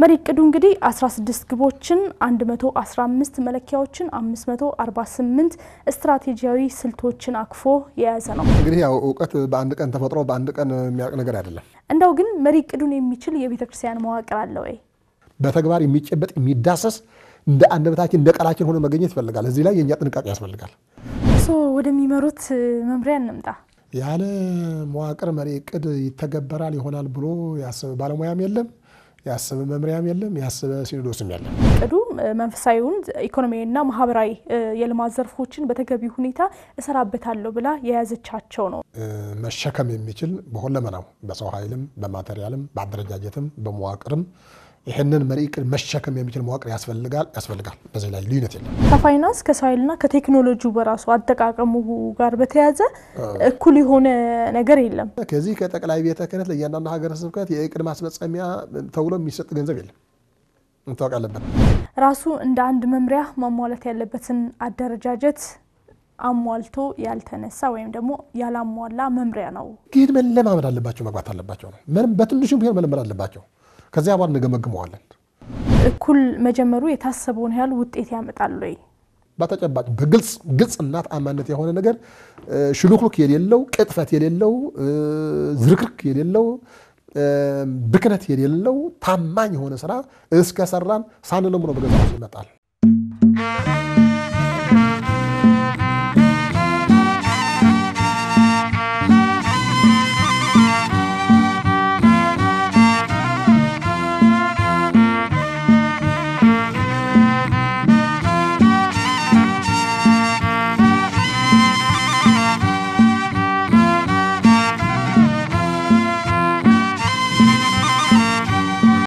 መሪ እቅዱ እንግዲህ 16 ግቦችን 115 መለኪያዎችን 548 ስትራቴጂያዊ ስልቶችን አቅፎ የያዘ ነው። እንግዲህ ያው እውቀት በአንድ ቀን ተፈጥሮ በአንድ ቀን የሚያውቅ ነገር አይደለም። እንደው ግን መሪ እቅዱን የሚችል የቤተ ክርስቲያን መዋቅር አለ ወይ? በተግባር የሚጨበጥ የሚዳሰስ እንደ አንደበታችን እንደ ቃላችን ሆኖ መገኘት ይፈልጋል። እዚህ ላይ የእኛ ጥንቃቄ ያስፈልጋል። እርስዎ ወደሚመሩት መምሪያ እንምጣ። ያለ መዋቅር መሪ እቅድ ይተገበራል ይሆናል ብሎ ያሰበ ባለሙያም የለም፣ ያሰበ መምሪያም የለም፣ ያሰበ ሲኖዶስም የለም። እቅዱ መንፈሳዊውን ኢኮኖሚያዊና ማህበራዊ የልማት ዘርፎችን በተገቢ ሁኔታ እሰራበታለሁ ብላ የያዘቻቸው ነው። መሸከም የሚችል በሁለመናው በሰው ኃይልም በማቴሪያልም በአደረጃጀትም በመዋቅርም ይህንን መሪ እቅድ መሸከም የሚችል መዋቅር ያስፈልጋል ያስፈልጋል። በዚህ ላይ ልዩነት የለም። ከፋይናንስ ከሰው ኃይልና ከቴክኖሎጂው በራሱ አጠቃቀሙ ጋር በተያያዘ እኩል የሆነ ነገር የለም። ከዚህ ከጠቅላይ ቤተ ክህነት ለእያንዳንዱ ሀገረ ስብከት የእቅድ ማስፈጸሚያ ተብሎ የሚሰጥ ገንዘብ የለም። እንታወቅ አለበት። ራሱ እንደ አንድ መምሪያ ማሟላት ያለበትን አደረጃጀት አሟልቶ ያልተነሳ ወይም ደግሞ ያላሟላ መምሪያ ነው። ግን መለማመድ አለባቸው፣ መግባት አለባቸው ነው። ምንም በትንሹም ቢሆን መለመድ አለባቸው። ከዚያ በኋላ እንገመግመዋለን። እኩል መጀመሩ የታሰበውን ያህል ውጤት ያመጣል ወይ? በተጨባጭ በግልጽ ግልጽና ተአማኒነት የሆነ ነገር ሽሉክሉክ የሌለው ቅጥፈት የሌለው ዝርክርክ የሌለው ብክነት የሌለው ታማኝ የሆነ ስራ እስከሰራን ሳንለሙ ነው በገዛ ይመጣል።